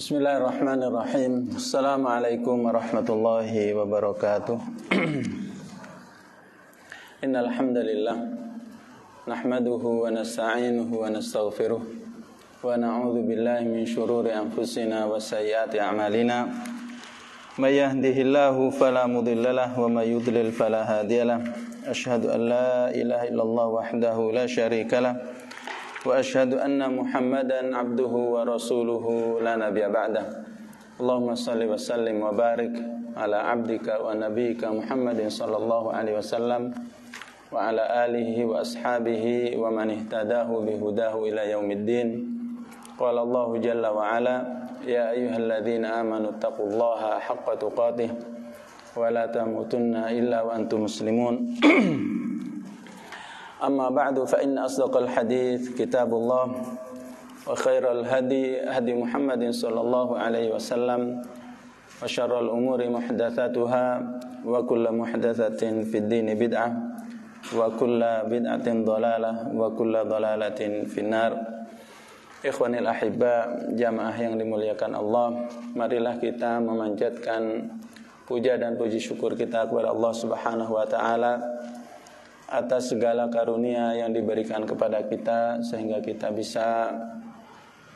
بسم الله الرحمن الرحيم السلام عليكم ورحمة الله وبركاته إن الحمد لله نحمده ونستعينه ونستغفره ونعوذ بالله من شرور أنفسنا وسيئات أعمالنا من يهده الله فلا مضل له ومن يضلل فلا هادي له أشهد أن لا إله إلا الله وحده لا شريك له وأشهد أن محمدا عبده ورسوله. لا نبي بعده. اللهم صل وسلم وبارك على عبدك ونبيك محمد صلى الله عليه وسلم وعلى آله وأصحابه ومن اهتداه بهداه إلى يوم الدين. قال الله جل وعلا يا أيها الذين آمنوا اتقوا الله حق تقاته ولا تموتن إلا وأنتم مسلمون. أما بعد فإن أصدق الحديث كتاب الله وخير الهدي هدي محمد صلى الله عليه وسلم وشر الأمور محدثاتها وكل محدثة في الدين بدعة وكل بدعة ضلالة وكل ضلالة في النار Ikhwanil ahibba jamaah yang dimuliakan Allah Marilah kita memanjatkan puja dan puji syukur kita kepada Allah subhanahu wa ta'ala atas segala karunia yang diberikan kepada kita sehingga kita bisa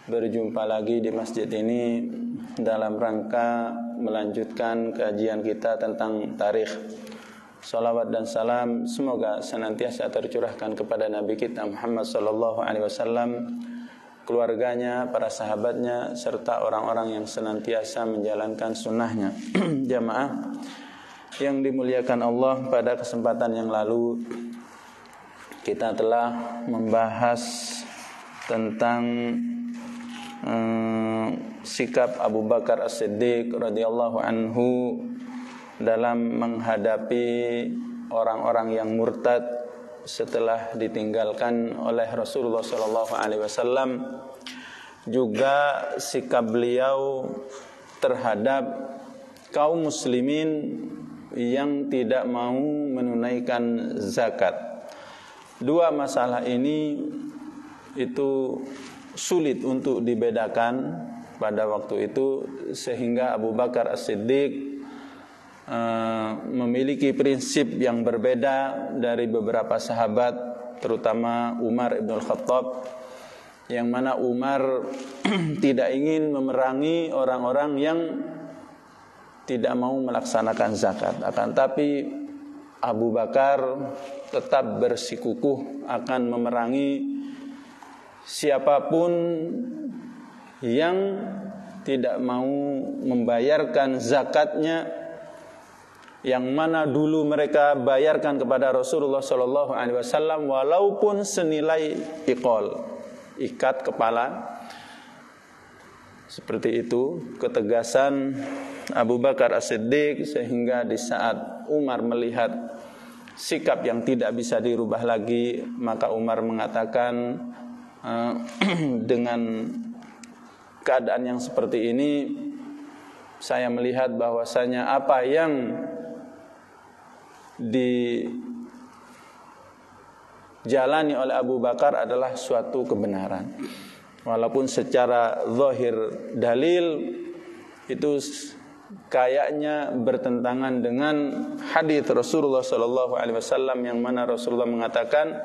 berjumpa lagi di masjid ini dalam rangka melanjutkan kajian kita tentang tarikh. Salawat dan salam semoga senantiasa tercurahkan kepada Nabi kita Muhammad sallallahu alaihi wasallam, keluarganya, para sahabatnya serta orang-orang yang senantiasa menjalankan sunnahnya. Jamaah yang dimuliakan Allah pada kesempatan yang lalu kita telah membahas tentang um, sikap Abu Bakar As-Siddiq radhiyallahu anhu dalam menghadapi orang-orang yang murtad setelah ditinggalkan oleh Rasulullah sallallahu alaihi wasallam. Juga sikap beliau terhadap kaum muslimin yang tidak mau menunaikan zakat. Dua masalah ini itu sulit untuk dibedakan pada waktu itu sehingga Abu Bakar As-Siddiq uh, memiliki prinsip yang berbeda dari beberapa sahabat terutama Umar Ibn Khattab yang mana Umar tidak ingin memerangi orang-orang yang tidak mau melaksanakan zakat. Akan tapi Abu Bakar tetap bersikukuh akan memerangi siapa pun yang tidak mau membayarkan zakatnya yang mana dulu mereka bayarkan kepada Rasulullah Shallallahu Alaihi Wasallam walaupun senilai ikol ikat kepala. Seperti itu ketegasan Abu Bakar As-Siddiq sehingga di saat Umar melihat sikap yang tidak bisa dirubah lagi maka Umar mengatakan uh, dengan keadaan yang seperti ini saya melihat bahwasanya apa yang dijalani oleh Abu Bakar adalah suatu kebenaran. Walaupun secara zahir dalil itu kayaknya bertentangan dengan hadis Rasulullah sallallahu alaihi wasallam yang mana Rasulullah mengatakan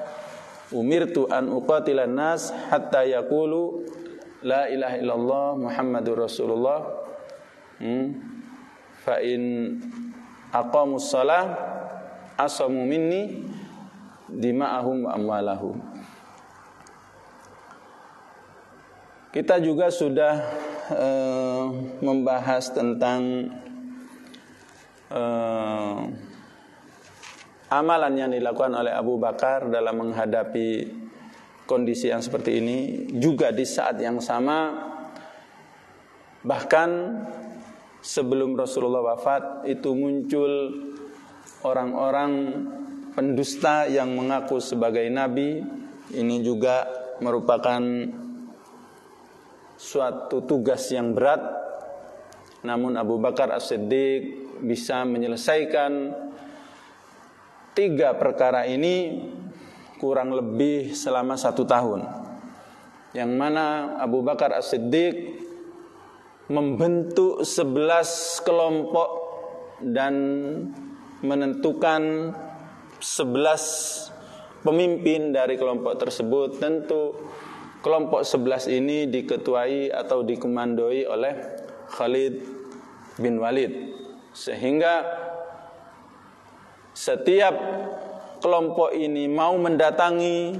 umirtu an uqatilan nas hatta yaqulu la ilaha illallah muhammadur rasulullah hmm. fa in aqamus salah asamu minni dima'ahum wa amwalahum kita juga sudah uh, membahas tentang uh, amalan yang dilakukan oleh Abu Bakar dalam menghadapi kondisi yang seperti ini juga di saat yang sama. Bahkan sebelum Rasulullah wafat itu muncul orang-orang pendusta yang mengaku sebagai nabi. Ini juga merupakan suatu tugas yang berat namun Abu Bakar As-Siddiq bisa menyelesaikan tiga perkara ini kurang lebih selama satu tahun. Yang mana Abu Bakar As-Siddiq membentuk sebelas kelompok dan menentukan sebelas pemimpin dari kelompok tersebut. Tentu kelompok sebelas ini diketuai atau dikomandoi oleh Khalid bin Walid. Sehingga setiap kelompok ini mau mendatangi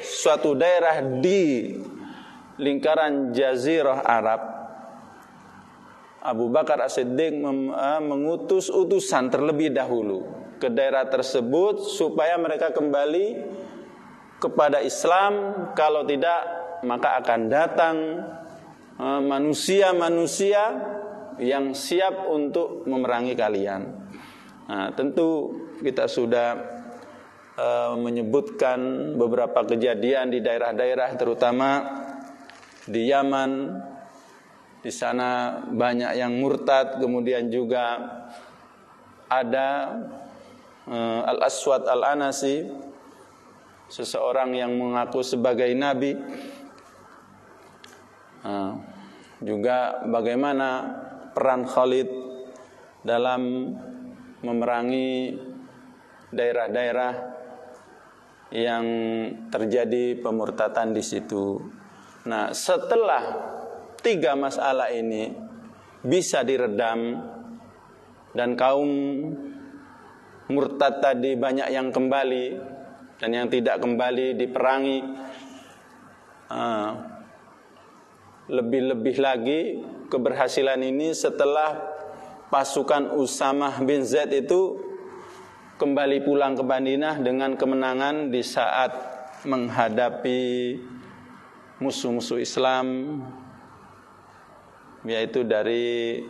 suatu daerah di lingkaran jazirah Arab Abu Bakar As-Siddiq eh, mengutus utusan terlebih dahulu ke daerah tersebut supaya mereka kembali kepada Islam. Kalau tidak maka akan datang eh, manusia-manusia yang siap untuk memerangi kalian. Nah, tentu kita sudah uh, menyebutkan beberapa kejadian di daerah-daerah terutama di Yaman. Di sana banyak yang murtad kemudian juga ada uh, Al-Aswad Al-Anasi seseorang yang mengaku sebagai nabi uh, juga bagaimana peran Khalid dalam memerangi daerah-daerah yang terjadi pemurtatan di situ. Nah, setelah tiga masalah ini bisa diredam dan kaum murtad tadi banyak yang kembali dan yang tidak kembali diperangi ah, lebih-lebih lagi keberhasilan ini setelah pasukan Usamah bin Zaid itu kembali pulang ke Madinah dengan kemenangan di saat menghadapi musuh-musuh Islam yaitu dari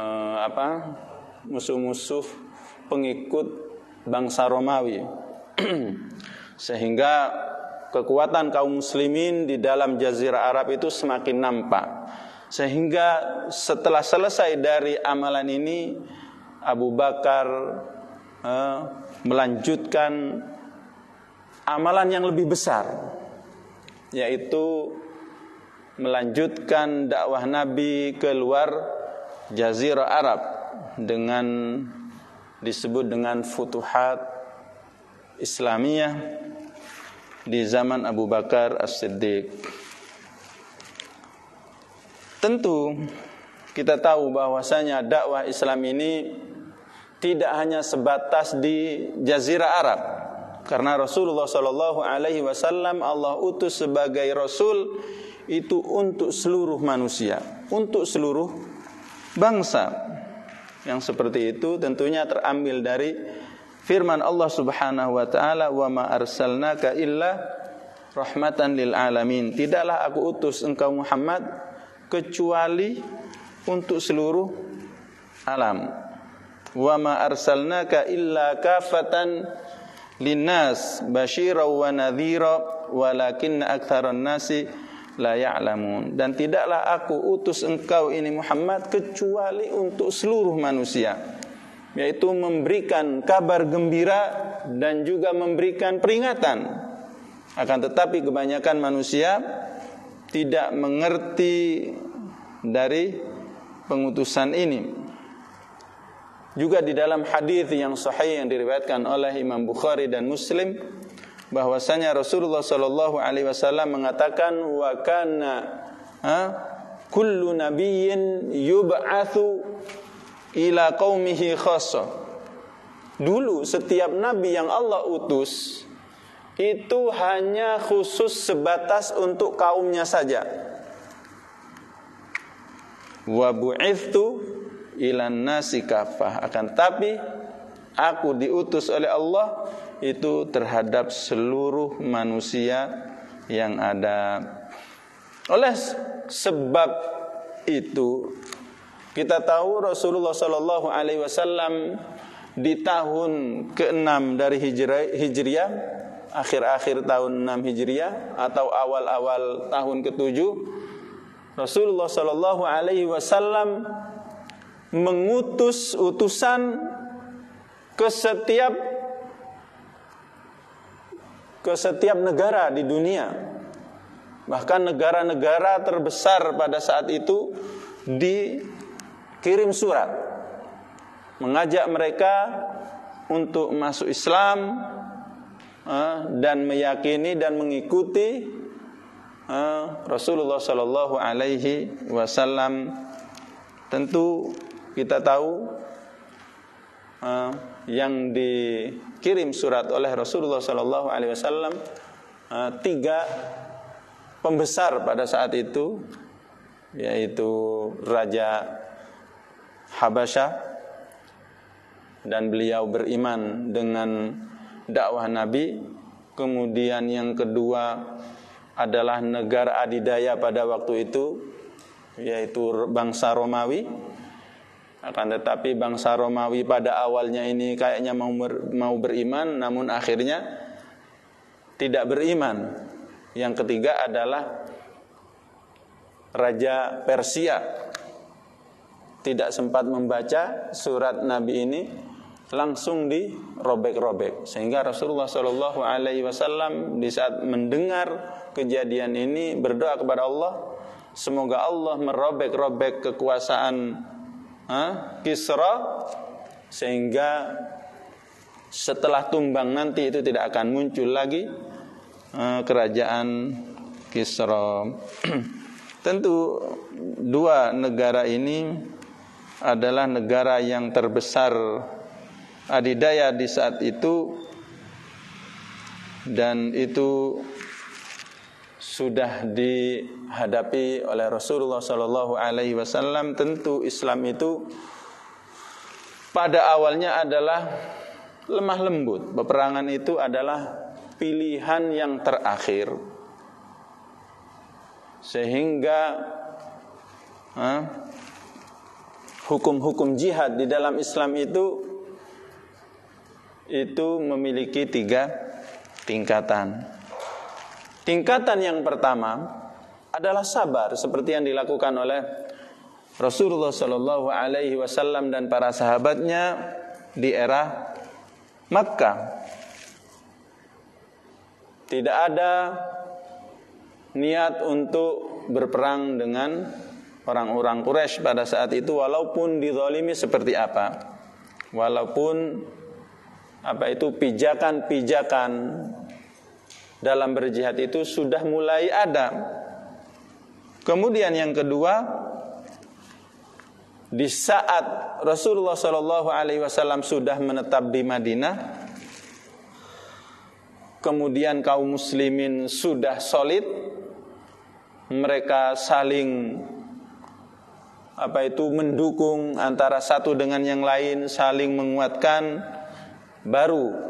uh, apa musuh-musuh pengikut bangsa Romawi. Sehingga kekuatan kaum muslimin di dalam jazirah Arab itu semakin nampak. Sehingga setelah selesai dari amalan ini Abu Bakar uh, melanjutkan amalan yang lebih besar yaitu melanjutkan dakwah Nabi keluar Jazirah Arab dengan disebut dengan futuhat Islamiyah di zaman Abu Bakar As-Siddiq. Tentu kita tahu bahwasanya dakwah Islam ini tidak hanya sebatas di Jazirah Arab karena Rasulullah Shallallahu Alaihi Wasallam Allah utus sebagai Rasul itu untuk seluruh manusia, untuk seluruh bangsa. Yang seperti itu tentunya terambil dari firman Allah Subhanahu wa taala, "Wa ma arsalnaka illa rahmatan lil alamin." Tidaklah aku utus engkau Muhammad kecuali untuk seluruh alam. Wa ma arsalnaka illa kafatan linnas basyira wa nadhira walakinna aktsaran nasi la ya'lamun. Dan tidaklah aku utus engkau ini Muhammad kecuali untuk seluruh manusia. Yaitu memberikan kabar gembira dan juga memberikan peringatan. Akan tetapi kebanyakan manusia tidak mengerti dari pengutusan ini. Juga di dalam hadis yang sahih yang diriwayatkan oleh Imam Bukhari dan Muslim bahwasanya Rasulullah sallallahu alaihi wasallam mengatakan wa kana ha, kullu nabiyyin yub'atsu ila qaumihi khassa. Dulu setiap nabi yang Allah utus itu hanya khusus sebatas untuk kaumnya saja. Wa bu'ithtu ilan nasi kafah. Akan tapi aku diutus oleh Allah itu terhadap seluruh manusia yang ada. Oleh sebab itu kita tahu Rasulullah Shallallahu Alaihi Wasallam di tahun ke-6 dari Hijriah, akhir-akhir tahun 6 Hijriah atau awal-awal tahun ke-7 Rasulullah Shallallahu Alaihi Wasallam mengutus utusan ke setiap ke setiap negara di dunia Bahkan negara-negara terbesar pada saat itu dikirim surat mengajak mereka untuk masuk Islam uh, dan meyakini dan mengikuti uh, Rasulullah Sallallahu Alaihi Wasallam. Tentu kita tahu uh, yang dikirim surat oleh Rasulullah Sallallahu Alaihi Wasallam uh, tiga pembesar pada saat itu yaitu Raja Habasyah dan beliau beriman dengan dakwah Nabi. Kemudian yang kedua adalah negara adidaya pada waktu itu yaitu bangsa Romawi akan tetapi bangsa Romawi pada awalnya ini kayaknya mau ber, mau beriman namun akhirnya tidak beriman. Yang ketiga adalah Raja Persia tidak sempat membaca surat Nabi ini langsung dirobek-robek sehingga Rasulullah Shallallahu Alaihi Wasallam di saat mendengar kejadian ini berdoa kepada Allah semoga Allah merobek-robek kekuasaan ha, Kisra sehingga setelah tumbang nanti itu tidak akan muncul lagi uh, kerajaan Kisra. Tentu dua negara ini adalah negara yang terbesar adidaya di saat itu dan itu sudah dihadapi oleh Rasulullah Sallallahu Alaihi Wasallam tentu Islam itu pada awalnya adalah lemah lembut. Peperangan itu adalah pilihan yang terakhir. Sehingga hukum-hukum jihad di dalam Islam itu itu memiliki tiga tingkatan Tingkatan yang pertama adalah sabar seperti yang dilakukan oleh Rasulullah Shallallahu Alaihi Wasallam dan para sahabatnya di era Makkah. Tidak ada niat untuk berperang dengan orang-orang Quraisy pada saat itu walaupun dizalimi seperti apa. Walaupun apa itu pijakan-pijakan dalam berjihad itu sudah mulai ada. Kemudian yang kedua, di saat Rasulullah Shallallahu Alaihi Wasallam sudah menetap di Madinah, kemudian kaum muslimin sudah solid, mereka saling apa itu mendukung antara satu dengan yang lain, saling menguatkan, baru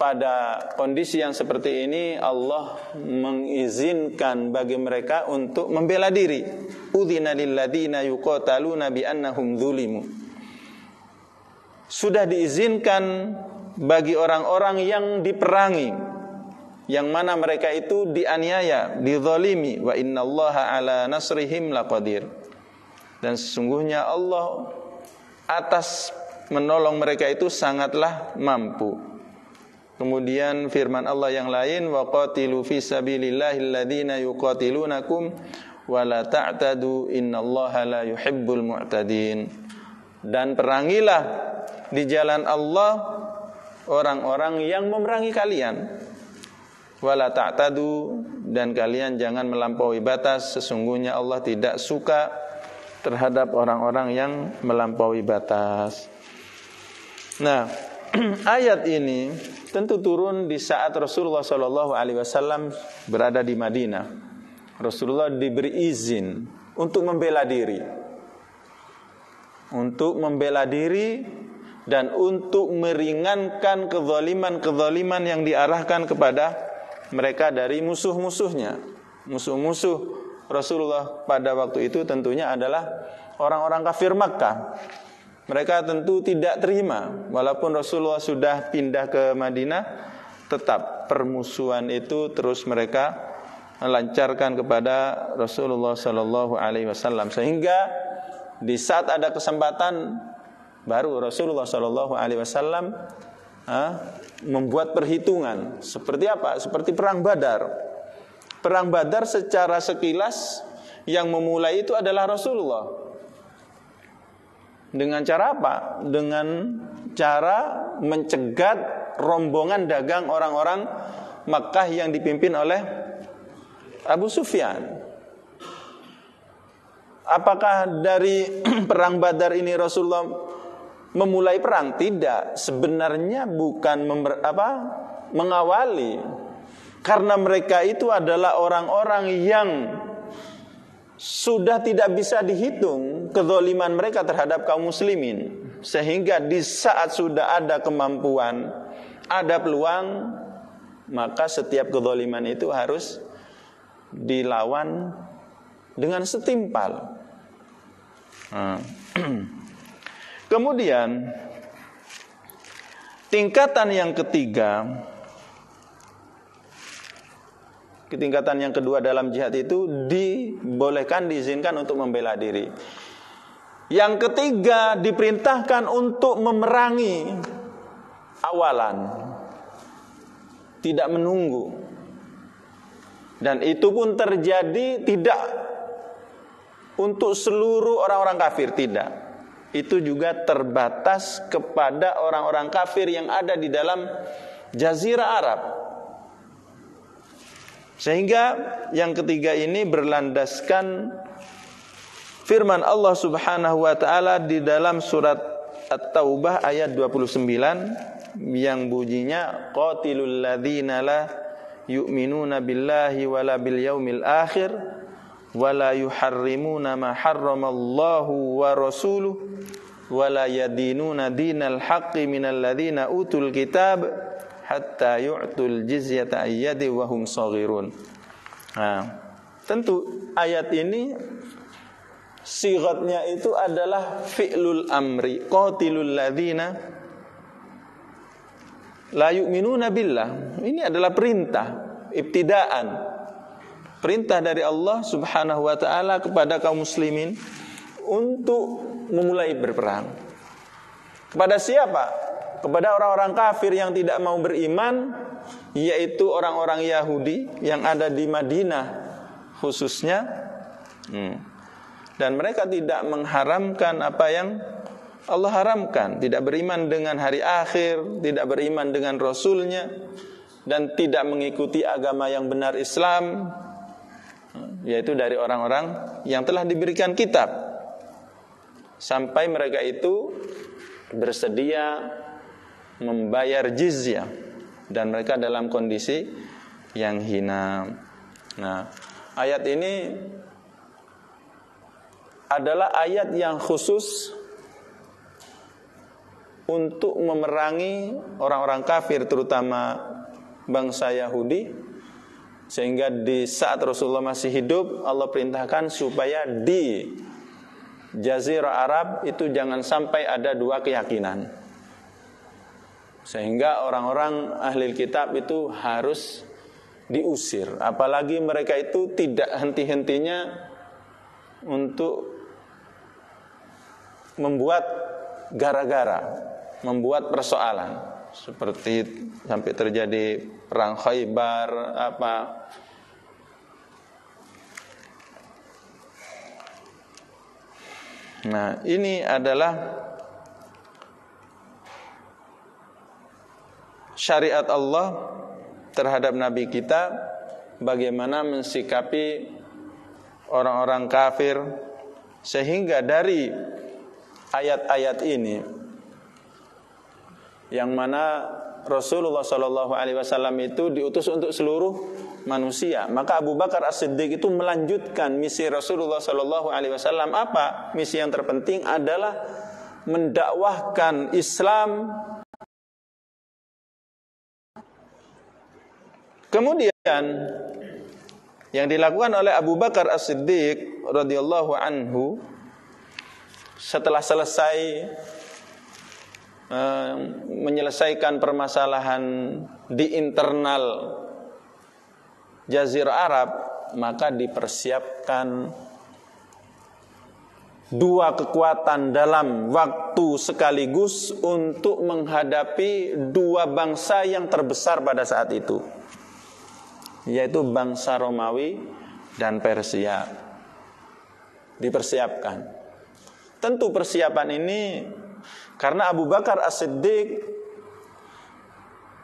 pada kondisi yang seperti ini Allah mengizinkan bagi mereka untuk membela diri. Udzina lil ladzina yuqataluna dzulimu. Sudah diizinkan bagi orang-orang yang diperangi yang mana mereka itu dianiaya, dizalimi wa innallaha ala nasrihim laqadir. Dan sesungguhnya Allah atas menolong mereka itu sangatlah mampu. Kemudian firman Allah yang lain wa qatilu fi sabilillahi alladziina yuqatilunakum wa la ta'tadu innallaha la yuhibbul mu'tadin. Dan perangilah di jalan Allah orang-orang yang memerangi kalian. Wala ta'tadu dan kalian jangan melampaui batas sesungguhnya Allah tidak suka terhadap orang-orang yang melampaui batas. Nah, ayat ini tentu turun di saat Rasulullah Shallallahu Alaihi Wasallam berada di Madinah. Rasulullah diberi izin untuk membela diri, untuk membela diri dan untuk meringankan kezaliman-kezaliman yang diarahkan kepada mereka dari musuh-musuhnya. Musuh-musuh Rasulullah pada waktu itu tentunya adalah orang-orang kafir Makkah mereka tentu tidak terima. Walaupun Rasulullah sudah pindah ke Madinah tetap permusuhan itu terus mereka lancarkan kepada Rasulullah Sallallahu Alaihi Wasallam. Sehingga di saat ada kesempatan baru Rasulullah Sallallahu Alaihi Wasallam membuat perhitungan. Seperti apa? Seperti perang Badar. Perang Badar secara sekilas yang memulai itu adalah Rasulullah. Dengan cara apa? Dengan cara mencegat rombongan dagang orang-orang Makkah yang dipimpin oleh Abu Sufyan. Apakah dari perang Badar ini Rasulullah memulai perang? Tidak. Sebenarnya bukan member, apa, mengawali. Karena mereka itu adalah orang-orang yang sudah tidak bisa dihitung kezoliman mereka terhadap kaum muslimin. Sehingga di saat sudah ada kemampuan, ada peluang, maka setiap kezoliman itu harus dilawan dengan setimpal. Hmm. Kemudian tingkatan yang ketiga Tingkatan yang kedua dalam jihad itu dibolehkan diizinkan untuk membela diri. Yang ketiga diperintahkan untuk memerangi awalan. Tidak menunggu. Dan itu pun terjadi tidak untuk seluruh orang-orang kafir tidak. Itu juga terbatas kepada orang-orang kafir yang ada di dalam jazirah Arab. Sehingga yang ketiga ini berlandaskan firman Allah Subhanahu wa taala di dalam surat At-Taubah ayat 29 yang bunyinya qatilul ladzina la yu'minuna billahi wala bil yaumil akhir wala yuharrimuna ma harramallahu wa rasuluhu wala yadinuna dinal haqqi minal utul kitab hatta yu'tul jizyata ayyadi wa hum saghirun. Nah, tentu ayat ini sigatnya itu adalah fi'lul amri qatilul ladzina la yu'minuna billah. Ini adalah perintah ibtidaan perintah dari Allah Subhanahu wa taala kepada kaum muslimin untuk memulai berperang. Kepada siapa? Kepada orang-orang kafir yang tidak mau beriman, yaitu orang-orang Yahudi yang ada di Madinah khususnya. Hmm. Dan mereka tidak mengharamkan apa yang Allah haramkan, tidak beriman dengan hari akhir, tidak beriman dengan rasulnya dan tidak mengikuti agama yang benar Islam, yaitu dari orang-orang yang telah diberikan kitab sampai mereka itu bersedia membayar jizyah dan mereka dalam kondisi yang hina. Nah, ayat ini adalah ayat yang khusus untuk memerangi orang-orang kafir terutama bangsa Yahudi sehingga di saat Rasulullah masih hidup Allah perintahkan supaya di Jazirah Arab itu jangan sampai ada dua keyakinan. Sehingga orang-orang ahli kitab itu harus diusir. Apalagi mereka itu tidak henti-hentinya untuk membuat gara-gara, membuat persoalan seperti sampai terjadi perang Khaybar apa Nah, ini adalah syariat Allah terhadap nabi kita bagaimana mensikapi orang-orang kafir sehingga dari ayat-ayat ini yang mana Rasulullah Shallallahu Alaihi Wasallam itu diutus untuk seluruh manusia. Maka Abu Bakar As Siddiq itu melanjutkan misi Rasulullah Shallallahu Alaihi Wasallam. Apa misi yang terpenting adalah mendakwahkan Islam. Kemudian yang dilakukan oleh Abu Bakar As Siddiq radhiyallahu anhu setelah selesai Eh, menyelesaikan permasalahan di internal Jazirah Arab, maka dipersiapkan dua kekuatan dalam waktu sekaligus untuk menghadapi dua bangsa yang terbesar pada saat itu. Yaitu bangsa Romawi dan Persia. Dipersiapkan. Tentu persiapan ini karena Abu Bakar As-Siddiq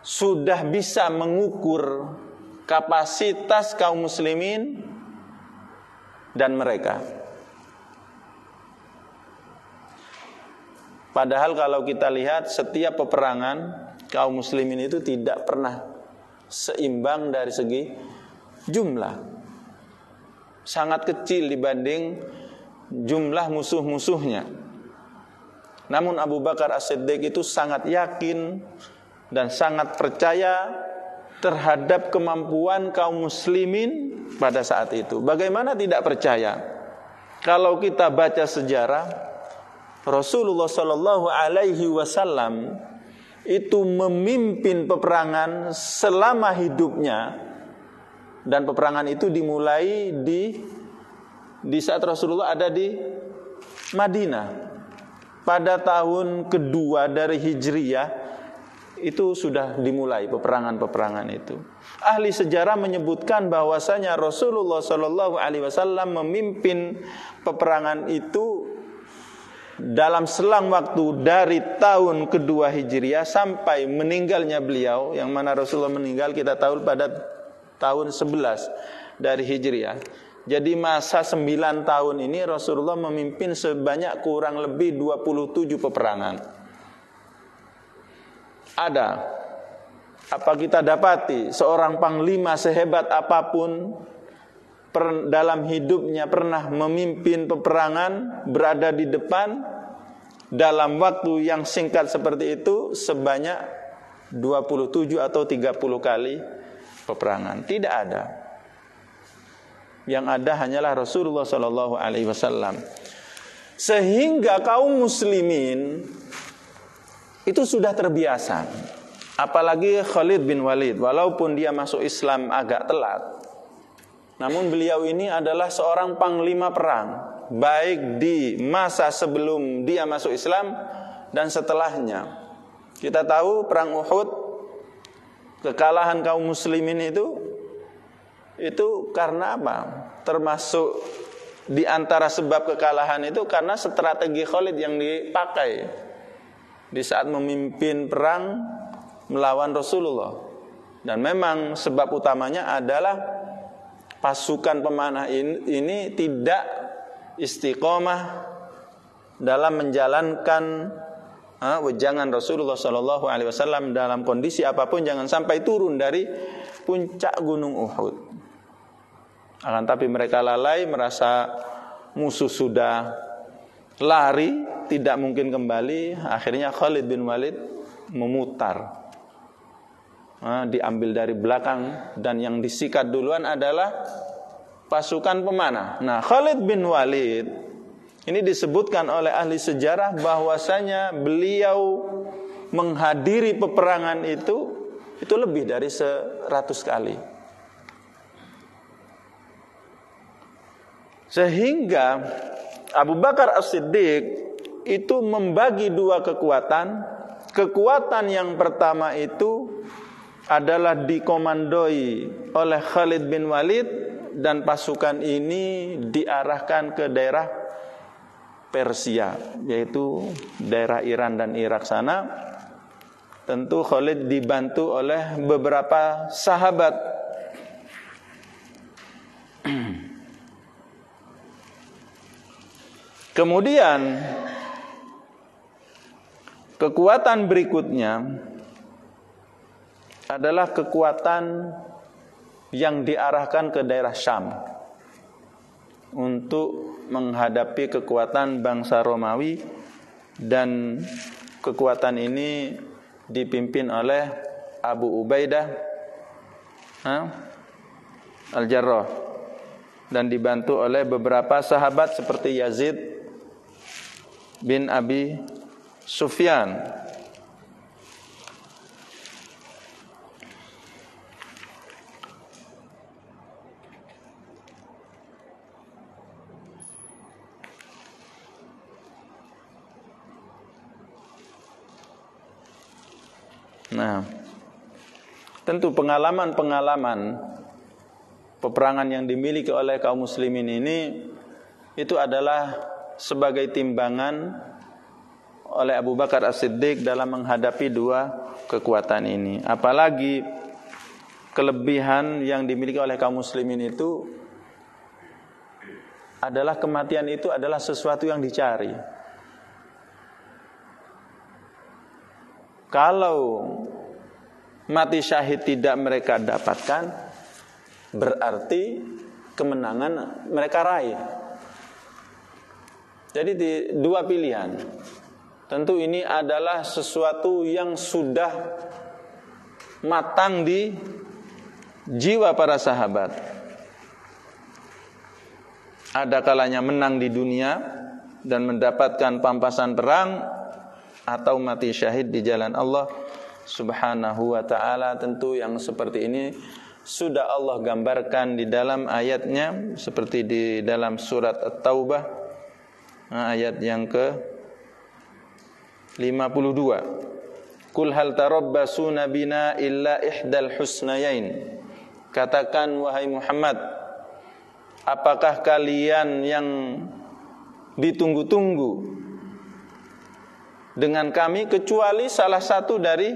sudah bisa mengukur kapasitas kaum muslimin dan mereka. Padahal kalau kita lihat setiap peperangan kaum muslimin itu tidak pernah seimbang dari segi jumlah. Sangat kecil dibanding jumlah musuh-musuhnya. Namun Abu Bakar As-Siddiq itu sangat yakin dan sangat percaya terhadap kemampuan kaum muslimin pada saat itu. Bagaimana tidak percaya? Kalau kita baca sejarah, Rasulullah Shallallahu Alaihi Wasallam itu memimpin peperangan selama hidupnya dan peperangan itu dimulai di di saat Rasulullah ada di Madinah pada tahun kedua dari Hijriyah itu sudah dimulai peperangan-peperangan itu. Ahli sejarah menyebutkan bahwasanya Rasulullah Shallallahu Alaihi Wasallam memimpin peperangan itu dalam selang waktu dari tahun kedua Hijriah sampai meninggalnya beliau yang mana Rasulullah meninggal kita tahu pada tahun 11 dari Hijriah. Jadi masa 9 tahun ini Rasulullah memimpin sebanyak kurang lebih 27 peperangan. Ada apa kita dapati seorang panglima sehebat apa pun per, dalam hidupnya pernah memimpin peperangan, berada di depan dalam waktu yang singkat seperti itu sebanyak 27 atau 30 kali peperangan. Tidak ada. Yang ada hanyalah Rasulullah Shallallahu alaihi wasallam. Sehingga kaum muslimin itu sudah terbiasa. Apalagi Khalid bin Walid, walaupun dia masuk Islam agak telat, namun beliau ini adalah seorang panglima perang Baik di masa sebelum dia masuk Islam Dan setelahnya Kita tahu perang Uhud Kekalahan kaum muslimin itu Itu karena apa? Termasuk di antara sebab kekalahan itu Karena strategi Khalid yang dipakai Di saat memimpin perang Melawan Rasulullah Dan memang sebab utamanya adalah pasukan pemanah ini, ini tidak istiqomah dalam menjalankan uh, Rasulullah Shallallahu Alaihi Wasallam dalam kondisi apa pun jangan sampai turun dari puncak gunung Uhud. Akan tapi mereka lalai merasa musuh sudah lari tidak mungkin kembali. Akhirnya Khalid bin Walid memutar diambil dari belakang dan yang disikat duluan adalah pasukan pemanah. Nah, Khalid bin Walid ini disebutkan oleh ahli sejarah bahwasanya beliau menghadiri peperangan itu itu lebih dari seratus kali. Sehingga Abu Bakar As-Siddiq itu membagi dua kekuatan. Kekuatan yang pertama itu adalah dikomandoi oleh Khalid bin Walid dan pasukan ini diarahkan ke daerah Persia yaitu daerah Iran dan Irak sana. Tentu Khalid dibantu oleh beberapa sahabat. Kemudian kekuatan berikutnya adalah kekuatan yang diarahkan ke daerah Syam untuk menghadapi kekuatan bangsa Romawi dan kekuatan ini dipimpin oleh Abu Ubaidah Al-Jarrah dan dibantu oleh beberapa sahabat seperti Yazid bin Abi Sufyan Nah, tentu pengalaman-pengalaman peperangan yang dimiliki oleh kaum muslimin ini itu adalah sebagai timbangan oleh Abu Bakar As-Siddiq dalam menghadapi dua kekuatan ini. Apalagi kelebihan yang dimiliki oleh kaum muslimin itu adalah kematian itu adalah sesuatu yang dicari. Kalau mati syahid tidak mereka dapatkan, berarti kemenangan mereka raih. Jadi di dua pilihan. Tentu ini adalah sesuatu yang sudah matang di jiwa para sahabat. Ada kalanya menang di dunia dan mendapatkan pampasan perang atau mati syahid di jalan Allah Subhanahu wa taala. Tentu yang seperti ini sudah Allah gambarkan di dalam ayatnya seperti di dalam surat At-Taubah ayat yang ke 52 Kul hal tarabbasuna bina illa ihdal husnayain Katakan wahai Muhammad Apakah kalian yang ditunggu-tunggu dengan kami kecuali salah satu dari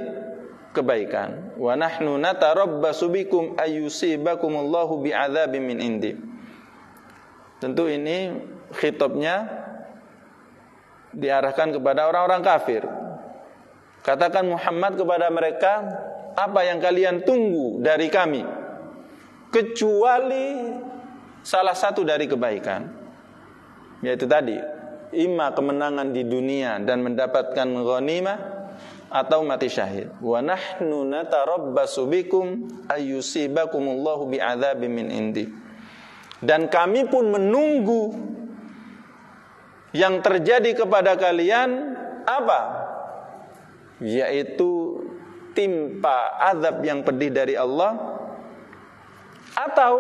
kebaikan. Wa nahnu natarabbasu bikum ayyusibakumullahu bi'adzabin min indi. Tentu ini khitabnya diarahkan kepada orang-orang kafir. Katakan Muhammad kepada mereka, apa yang kalian tunggu dari kami? Kecuali salah satu dari kebaikan. Yaitu tadi, imma kemenangan di dunia dan mendapatkan ghanimah atau mati syahid. Wa nahnu natarabbasu bikum ayyusibakumullahu bi'adzabin min indi. Dan kami pun menunggu yang terjadi kepada kalian apa? Yaitu timpa azab yang pedih dari Allah atau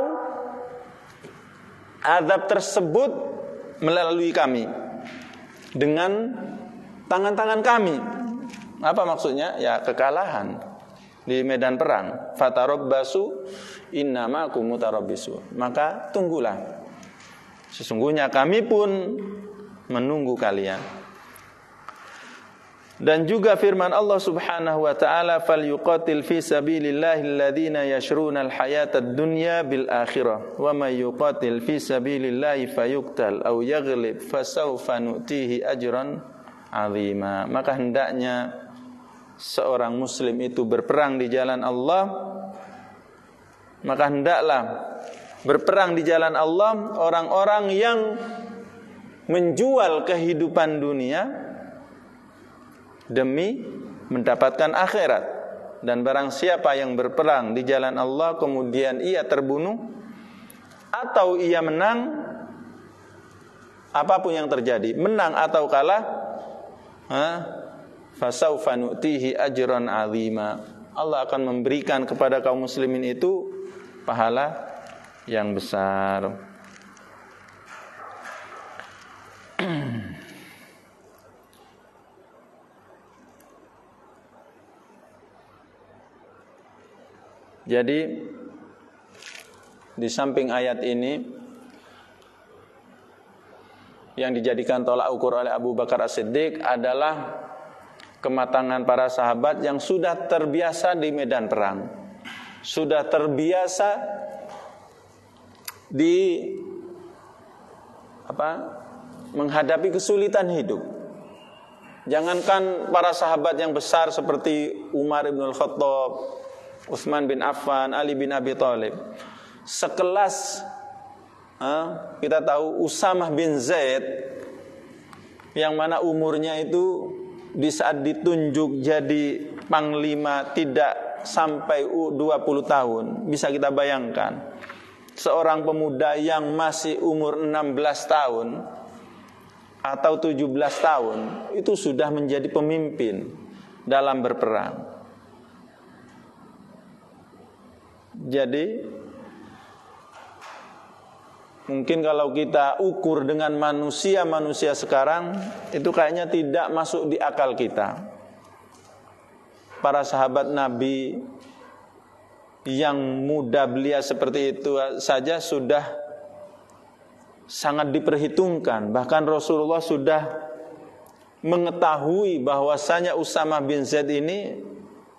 azab tersebut melalui kami dengan tangan-tangan kami. Apa maksudnya? Ya kekalahan di medan perang. Fatarabbasu innama kumutarabbisu. Maka tunggulah. Sesungguhnya kami pun menunggu kalian. Dan juga firman Allah Subhanahu wa taala fal yuqatil fi sabilillahi alladhina yashruna alhayata ad-dunya bil akhirah wa may yuqatil fi sabilillahi fayuqtal aw yaghlib fasawfa nu'tihi ajran azima. Maka hendaknya seorang muslim itu berperang di jalan Allah maka hendaklah berperang di jalan Allah orang-orang yang menjual kehidupan dunia demi mendapatkan akhirat. Dan barang siapa yang berperang di jalan Allah kemudian ia terbunuh atau ia menang apa pun yang terjadi menang atau kalah fasaufa nu'tihi ajran azima. Allah akan memberikan kepada kaum muslimin itu pahala yang besar Jadi di samping ayat ini yang dijadikan tolak ukur oleh Abu Bakar As-Siddiq adalah kematangan para sahabat yang sudah terbiasa di medan perang. Sudah terbiasa di apa? menghadapi kesulitan hidup. Jangankan para sahabat yang besar seperti Umar bin Al-Khattab, Utsman bin Affan, Ali bin Abi Thalib. Sekelas kita tahu Usamah bin Zaid yang mana umurnya itu di saat ditunjuk jadi panglima tidak sampai 20 tahun. Bisa kita bayangkan. Seorang pemuda yang masih umur 16 tahun atau 17 tahun itu sudah menjadi pemimpin dalam berperang. Jadi mungkin kalau kita ukur dengan manusia-manusia sekarang itu kayaknya tidak masuk di akal kita. Para sahabat Nabi yang muda belia seperti itu saja sudah sangat diperhitungkan. Bahkan Rasulullah sudah mengetahui bahwasanya Usama bin Zaid ini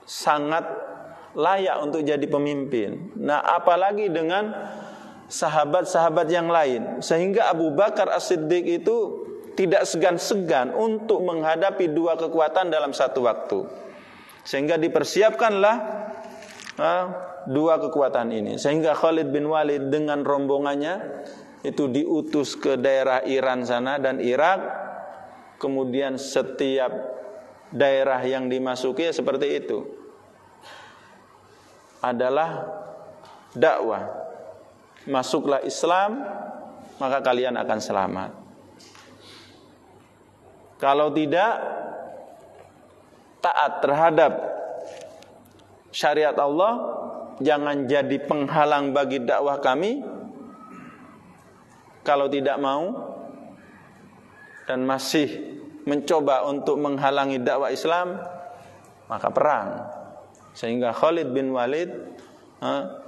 sangat layak untuk jadi pemimpin. Nah, apalagi dengan sahabat-sahabat yang lain. Sehingga Abu Bakar As-Siddiq itu tidak segan-segan untuk menghadapi dua kekuatan dalam satu waktu. Sehingga dipersiapkanlah dua kekuatan ini sehingga Khalid bin Walid dengan rombongannya itu diutus ke daerah Iran sana dan Irak kemudian setiap daerah yang dimasuki seperti itu adalah dakwah. Masuklah Islam maka kalian akan selamat. Kalau tidak taat terhadap syariat Allah jangan jadi penghalang bagi dakwah kami. Kalau tidak mau dan masih mencoba untuk menghalangi dakwah Islam maka perang sehingga Khalid bin Walid ha,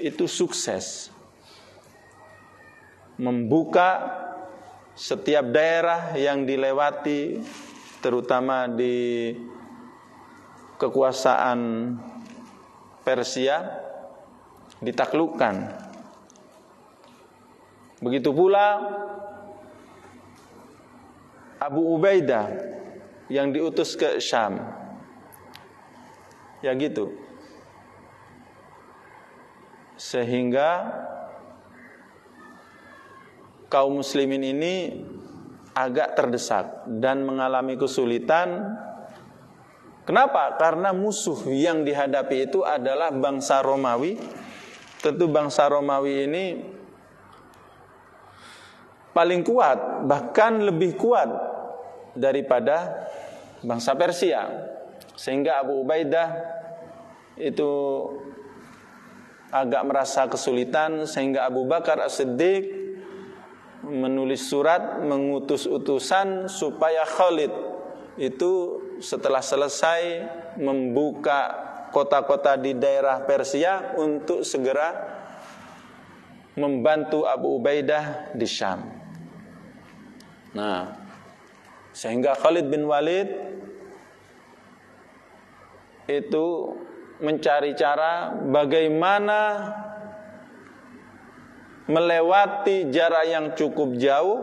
itu sukses membuka setiap daerah yang dilewati terutama di kekuasaan Persia ditaklukkan. Begitu pula Abu Ubaidah yang diutus ke Syam. Ya gitu. Sehingga kaum muslimin ini agak terdesak dan mengalami kesulitan Kenapa? Karena musuh yang dihadapi itu adalah bangsa Romawi. Tentu bangsa Romawi ini paling kuat, bahkan lebih kuat daripada bangsa Persia. Sehingga Abu Ubaidah itu agak merasa kesulitan sehingga Abu Bakar As-Siddiq menulis surat mengutus utusan supaya Khalid itu setelah selesai membuka kota-kota di daerah Persia untuk segera membantu Abu Ubaidah di Syam. Nah, sehingga Khalid bin Walid itu mencari cara bagaimana melewati jarak yang cukup jauh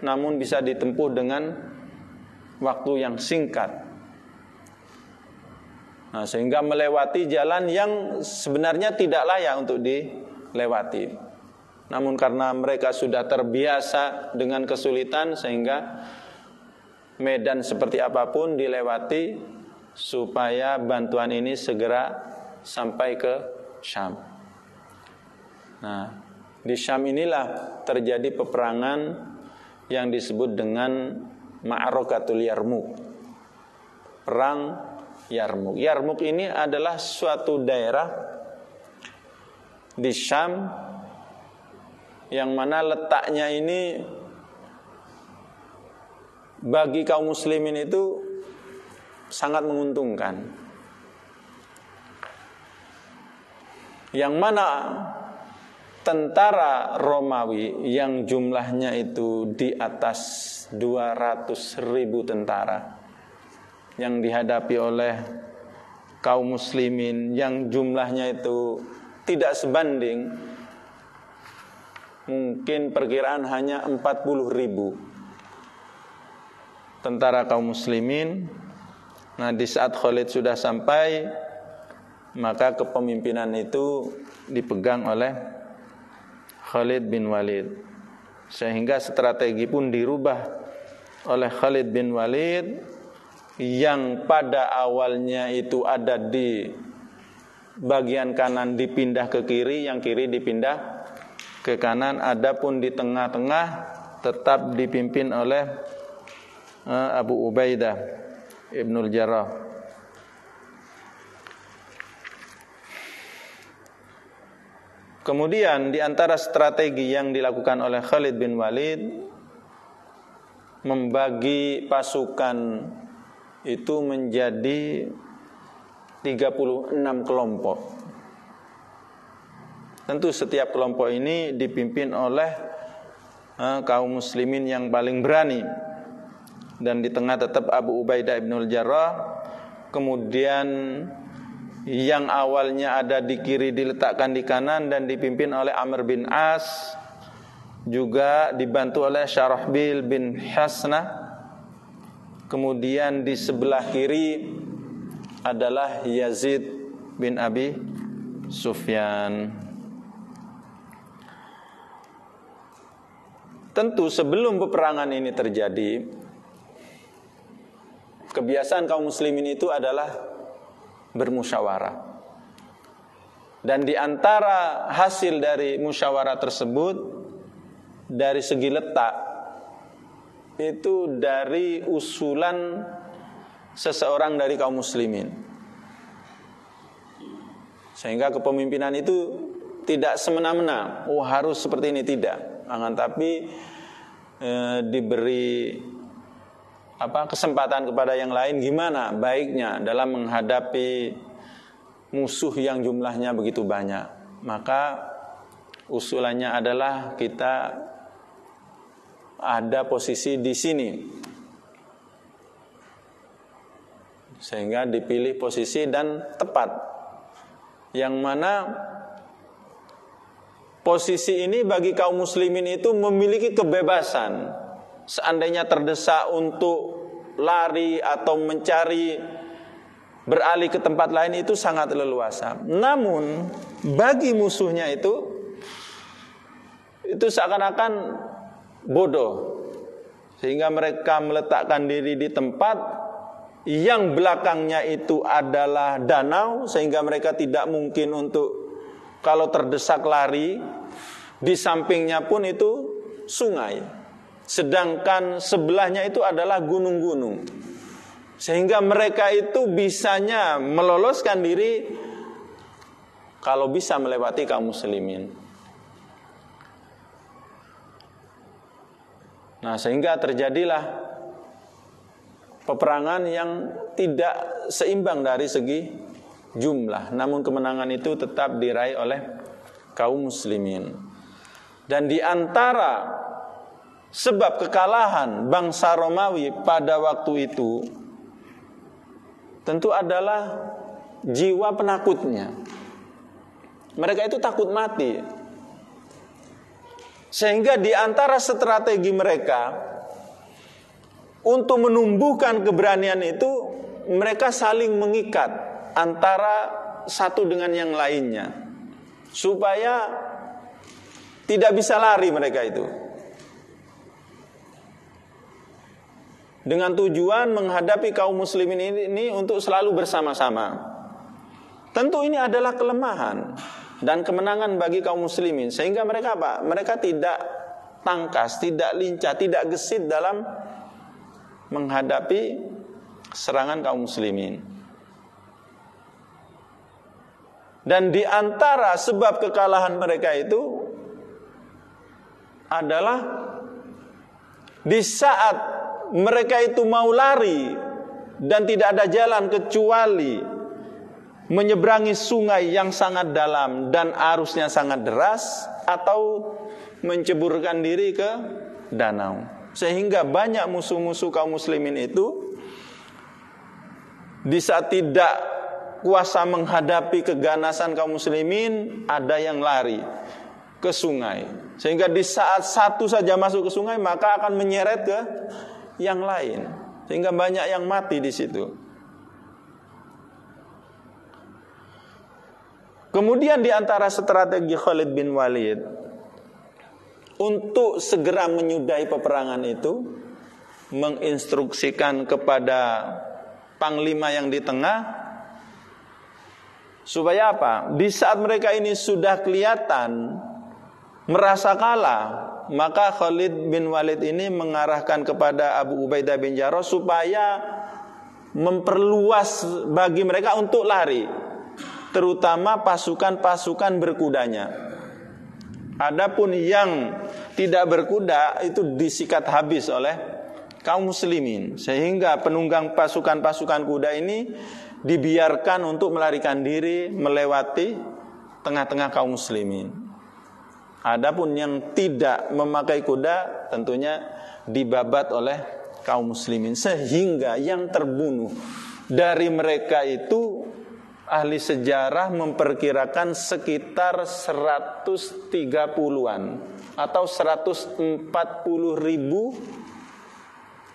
namun bisa ditempuh dengan waktu yang singkat. Nah, sehingga melewati jalan yang sebenarnya tidak layak untuk dilewati. Namun karena mereka sudah terbiasa dengan kesulitan sehingga medan seperti apa pun dilewati supaya bantuan ini segera sampai ke Syam. Nah, di Syam inilah terjadi peperangan yang disebut dengan Ma'arakatul Yarmuk. Perang Yarmuk. Yarmuk ini adalah suatu daerah di Syam yang mana letaknya ini bagi kaum muslimin itu sangat menguntungkan. Yang mana tentara Romawi yang jumlahnya itu di atas 200 ribu tentara yang dihadapi oleh kaum muslimin yang jumlahnya itu tidak sebanding mungkin perkiraan hanya 40 ribu tentara kaum muslimin nah di saat Khalid sudah sampai maka kepemimpinan itu dipegang oleh Khalid bin Walid. Sehingga strategi pun dirubah oleh Khalid bin Walid yang pada awalnya itu ada di bagian kanan dipindah ke kiri yang kiri dipindah ke kanan. Adapun di tengah-tengah tetap dipimpin oleh eh, Abu Ubaidah Ibnul Jarrah Kemudian di antara strategi yang dilakukan oleh Khalid bin Walid membagi pasukan itu menjadi 36 kelompok. Tentu setiap kelompok ini dipimpin oleh uh, kaum muslimin yang paling berani. Dan di tengah tetap Abu Ubaidah ibn Jarrah. Kemudian yang awalnya ada di kiri diletakkan di kanan dan dipimpin oleh Amr bin As. Juga dibantu oleh Syarahbil bin Hasnah. Kemudian di sebelah kiri adalah Yazid bin Abi Sufyan. Tentu sebelum peperangan ini terjadi kebiasaan kaum muslimin itu adalah bermusyawarah. Dan di antara hasil dari musyawarah tersebut dari segi letak itu dari usulan seseorang dari kaum muslimin. Sehingga kepemimpinan itu tidak semena-mena, oh harus seperti ini tidak. Akan tapi e, diberi apa kesempatan kepada yang lain gimana baiknya dalam menghadapi musuh yang jumlahnya begitu banyak. Maka usulannya adalah kita ada posisi di sini. Sehingga dipilih posisi dan tepat. Yang mana posisi ini bagi kaum muslimin itu memiliki kebebasan seandainya terdesak untuk lari atau mencari beralih ke tempat lain itu sangat leluasa. Namun bagi musuhnya itu itu seakan-akan bodoh. Sehingga mereka meletakkan diri di tempat yang belakangnya itu adalah danau sehingga mereka tidak mungkin untuk kalau terdesak lari di sampingnya pun itu sungai sedangkan sebelahnya itu adalah gunung-gunung. Sehingga mereka itu bisanya meloloskan diri kalau bisa melewati kaum muslimin. Nah, sehingga terjadilah peperangan yang tidak seimbang dari segi jumlah, namun kemenangan itu tetap diraih oleh kaum muslimin. Dan di antara Sebab kekalahan bangsa Romawi pada waktu itu tentu adalah jiwa penakutnya. Mereka itu takut mati. Sehingga di antara strategi mereka untuk menumbuhkan keberanian itu mereka saling mengikat antara satu dengan yang lainnya supaya tidak bisa lari mereka itu. Dengan tujuan menghadapi kaum muslimin ini, untuk selalu bersama-sama. Tentu ini adalah kelemahan dan kemenangan bagi kaum muslimin sehingga mereka apa? Mereka tidak tangkas, tidak lincah, tidak gesit dalam menghadapi serangan kaum muslimin. Dan di antara sebab kekalahan mereka itu adalah di saat mereka itu mau lari dan tidak ada jalan kecuali menyeberangi sungai yang sangat dalam dan arusnya sangat deras atau menceburkan diri ke danau. Sehingga banyak musuh-musuh kaum muslimin itu di saat tidak kuasa menghadapi keganasan kaum muslimin ada yang lari ke sungai. Sehingga di saat satu saja masuk ke sungai maka akan menyeret ke yang lain sehingga banyak yang mati di situ. Kemudian di antara strategi Khalid bin Walid untuk segera menyudahi peperangan itu menginstruksikan kepada panglima yang di tengah supaya apa? Di saat mereka ini sudah kelihatan merasa kalah, maka Khalid bin Walid ini mengarahkan kepada Abu Ubaidah bin Jarrah supaya memperluas bagi mereka untuk lari terutama pasukan-pasukan berkudanya. Adapun yang tidak berkuda itu disikat habis oleh kaum muslimin sehingga penunggang pasukan-pasukan kuda ini dibiarkan untuk melarikan diri melewati tengah-tengah kaum muslimin Adapun yang tidak memakai kuda tentunya dibabat oleh kaum muslimin sehingga yang terbunuh dari mereka itu ahli sejarah memperkirakan sekitar 130-an atau 140 ribu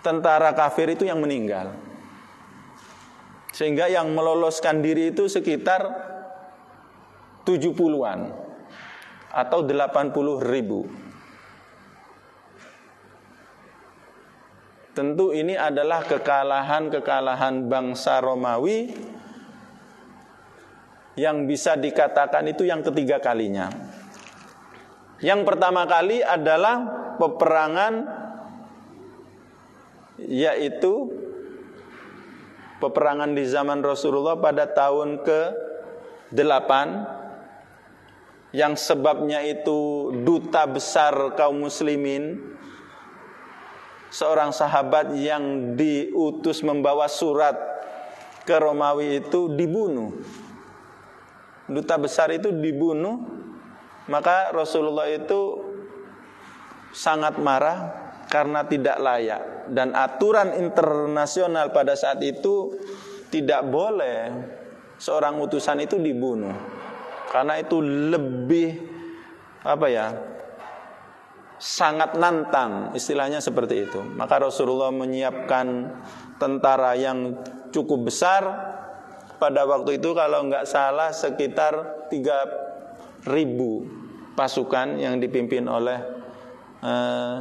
tentara kafir itu yang meninggal. Sehingga yang meloloskan diri itu sekitar 70-an atau 80 ribu. Tentu ini adalah kekalahan-kekalahan bangsa Romawi yang bisa dikatakan itu yang ketiga kalinya. Yang pertama kali adalah peperangan yaitu peperangan di zaman Rasulullah pada tahun ke-8 yang sebabnya itu duta besar kaum muslimin seorang sahabat yang diutus membawa surat ke Romawi itu dibunuh. Duta besar itu dibunuh, maka Rasulullah itu sangat marah karena tidak layak. Dan aturan internasional pada saat itu tidak boleh seorang utusan itu dibunuh karena itu lebih apa ya sangat nantang istilahnya seperti itu maka Rasulullah menyiapkan tentara yang cukup besar pada waktu itu kalau nggak salah sekitar 3000 pasukan yang dipimpin oleh uh,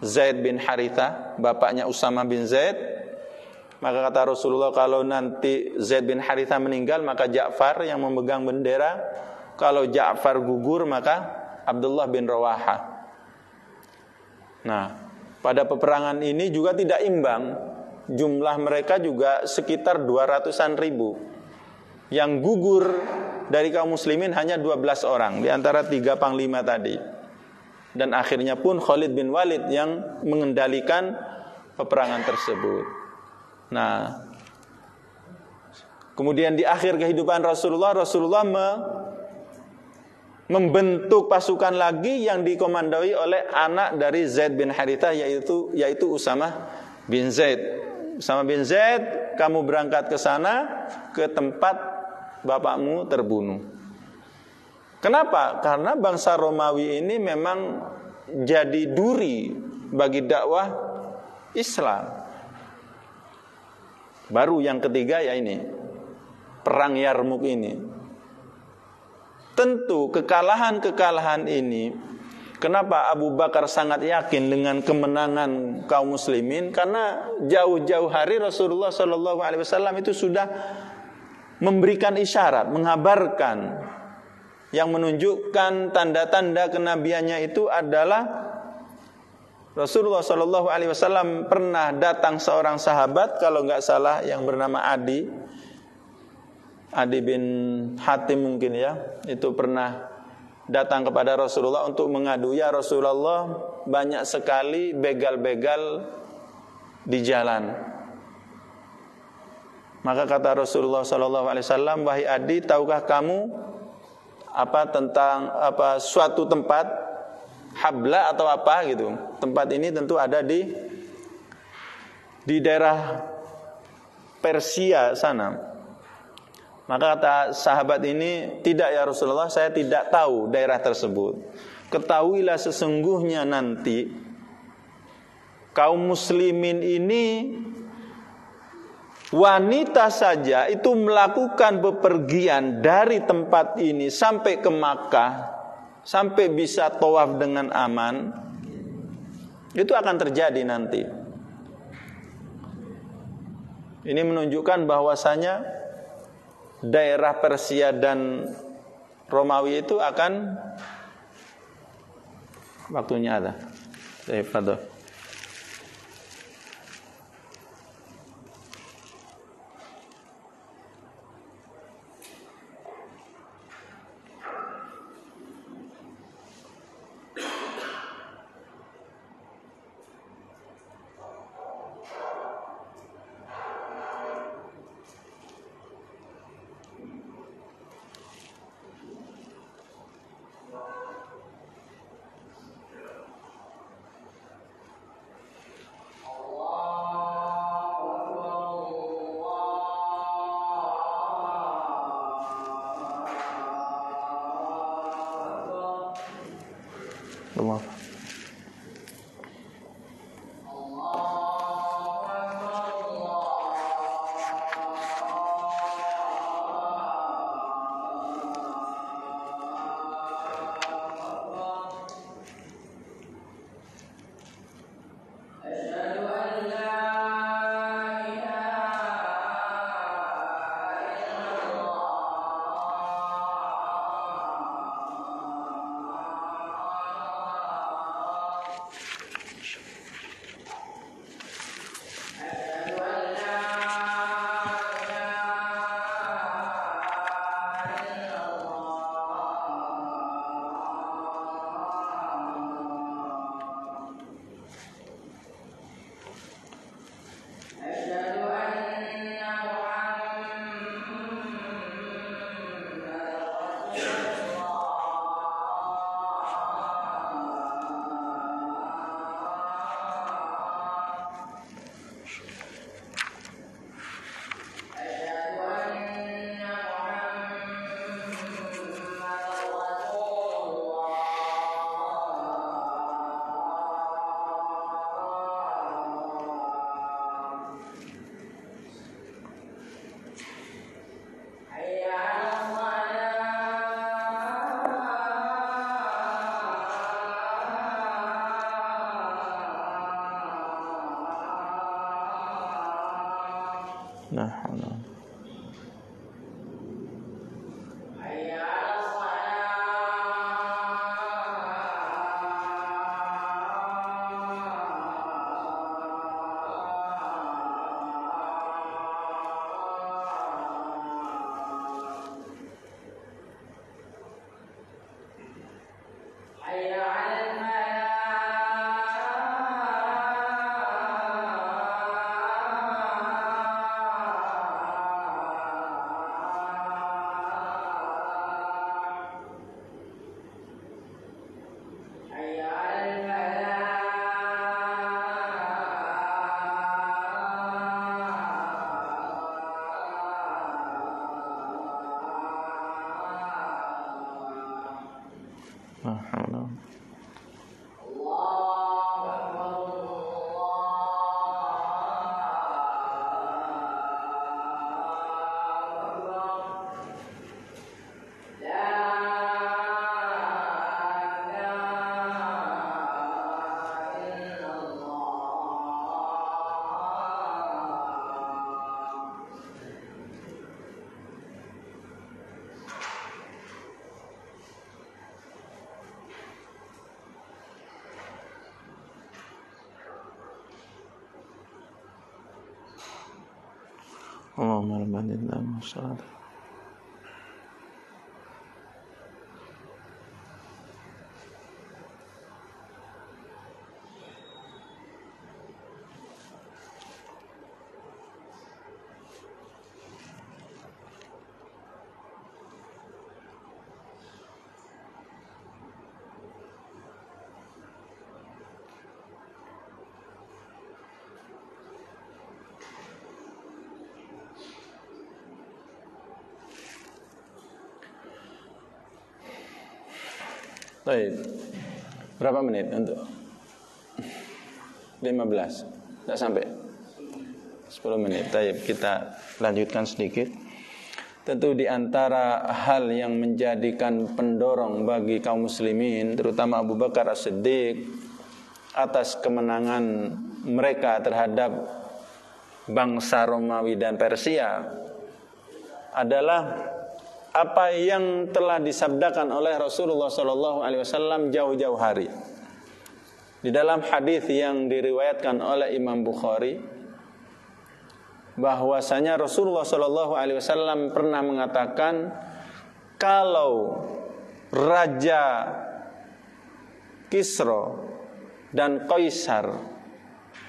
Zaid bin Haritha, bapaknya Usama bin Zaid. Maka kata Rasulullah kalau nanti Zaid bin Haritha meninggal maka Ja'far yang memegang bendera. Kalau Ja'far gugur maka Abdullah bin Rawaha. Nah, pada peperangan ini juga tidak imbang jumlah mereka juga sekitar 200-an ribu. Yang gugur dari kaum muslimin hanya 12 orang di antara tiga panglima tadi. Dan akhirnya pun Khalid bin Walid yang mengendalikan peperangan tersebut. Nah, kemudian di akhir kehidupan Rasulullah, Rasulullah me membentuk pasukan lagi yang dikomandoi oleh anak dari Zaid bin Haritha yaitu yaitu Usama bin Zaid sama bin Zaid, kamu berangkat ke sana ke tempat bapakmu terbunuh. Kenapa? Karena bangsa Romawi ini memang jadi duri bagi dakwah Islam. Baru yang ketiga ya ini, perang Yarmuk ini. Tentu kekalahan-kekalahan ini Kenapa Abu Bakar sangat yakin dengan kemenangan kaum muslimin? Karena jauh-jauh hari Rasulullah Shallallahu Alaihi Wasallam itu sudah memberikan isyarat, mengabarkan yang menunjukkan tanda-tanda kenabiannya itu adalah Rasulullah Shallallahu Alaihi Wasallam pernah datang seorang sahabat kalau nggak salah yang bernama Adi, Adi bin Hatim mungkin ya, itu pernah datang kepada Rasulullah untuk mengadu ya Rasulullah banyak sekali begal-begal di jalan. Maka kata Rasulullah sallallahu alaihi wasallam, "Wahai Adi, tahukah kamu apa tentang apa suatu tempat habla atau apa gitu. Tempat ini tentu ada di di daerah Persia sana. Maka kata sahabat ini, tidak ya Rasulullah, saya tidak tahu daerah tersebut. Ketahuilah sesungguhnya nanti kaum muslimin ini wanita saja itu melakukan bepergian dari tempat ini sampai ke Makkah, sampai bisa tawaf dengan aman, itu akan terjadi nanti. Ini menunjukkan bahwasanya daerah Persia dan Romawi itu akan waktunya ada. Baik, 怎么？لا حول مرمن الله ما شاء الله Baik. Berapa menit untuk 15? Tidak sampai 10 menit. Baik, kita lanjutkan sedikit. Tentu di antara hal yang menjadikan pendorong bagi kaum muslimin, terutama Abu Bakar As-Siddiq atas kemenangan mereka terhadap bangsa Romawi dan Persia adalah apa yang telah disabdakan oleh Rasulullah Sallallahu Alaihi Wasallam jauh-jauh hari. Di dalam hadis yang diriwayatkan oleh Imam Bukhari, bahwasanya Rasulullah Sallallahu Alaihi Wasallam pernah mengatakan kalau Raja Kisro dan Kaisar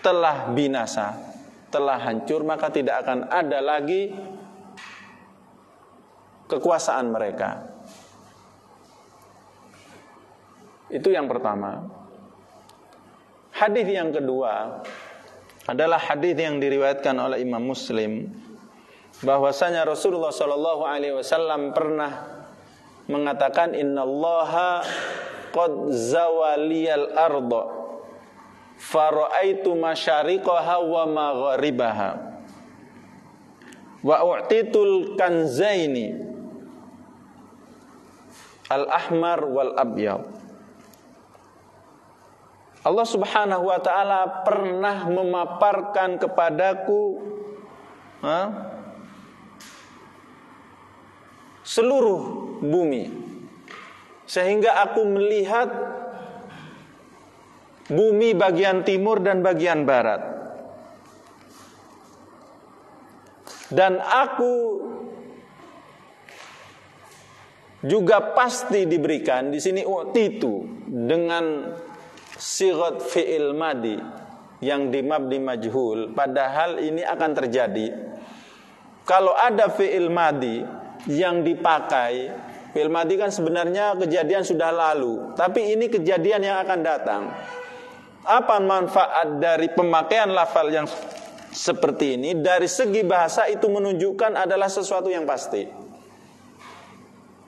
telah binasa, telah hancur, maka tidak akan ada lagi kekuasaan mereka. Itu yang pertama. Hadis yang kedua adalah hadis yang diriwayatkan oleh Imam Muslim bahwasanya Rasulullah Shallallahu alaihi wasallam pernah mengatakan innallaha qad zawaliyal arda faraitu masyariqaha wa magharibaha wa u'titul kanzaini al-ahmar wal abyad Allah Subhanahu wa taala pernah memaparkan kepadaku ha, seluruh bumi. Sehingga aku melihat bumi bagian timur dan bagian barat. Dan aku juga pasti diberikan di sini itu dengan sirat fi'il madi yang dimabdi majhul. Padahal ini akan terjadi. Kalau ada fi'il madi yang dipakai fi'il madi kan sebenarnya kejadian sudah lalu tapi ini kejadian yang akan datang. Apa manfaat dari pemakaian lafal yang seperti ini? Dari segi bahasa itu menunjukkan adalah sesuatu yang pasti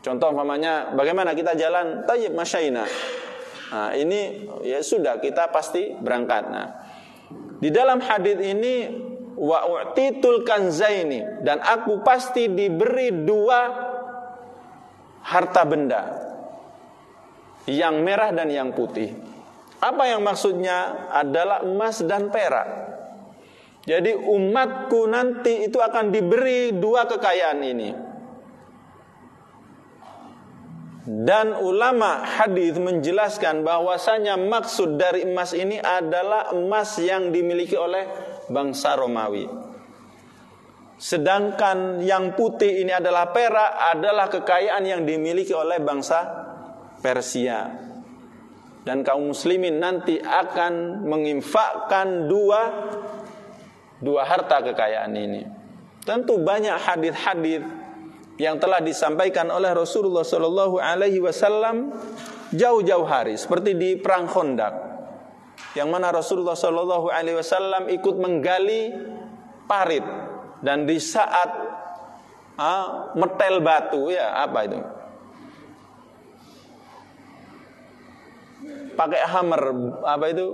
contoh umpamanya bagaimana kita jalan tayyib masyaina Nah, ini ya sudah kita pasti berangkat. Nah, di dalam hadis ini wa u'titul kanzaini dan aku pasti diberi dua harta benda yang merah dan yang putih. Apa yang maksudnya adalah emas dan perak. Jadi umatku nanti itu akan diberi dua kekayaan ini. Dan ulama hadis menjelaskan bahwasanya maksud dari emas ini adalah emas yang dimiliki oleh bangsa Romawi. Sedangkan yang putih ini adalah perak adalah kekayaan yang dimiliki oleh bangsa Persia. Dan kaum muslimin nanti akan menginfakkan dua dua harta kekayaan ini. Tentu banyak hadis-hadis yang telah disampaikan oleh Rasulullah Shallallahu Alaihi Wasallam jauh-jauh hari seperti di perang Khandaq yang mana Rasulullah Shallallahu Alaihi Wasallam ikut menggali parit dan di saat ah, metel batu ya apa itu? Pakai hammer apa itu?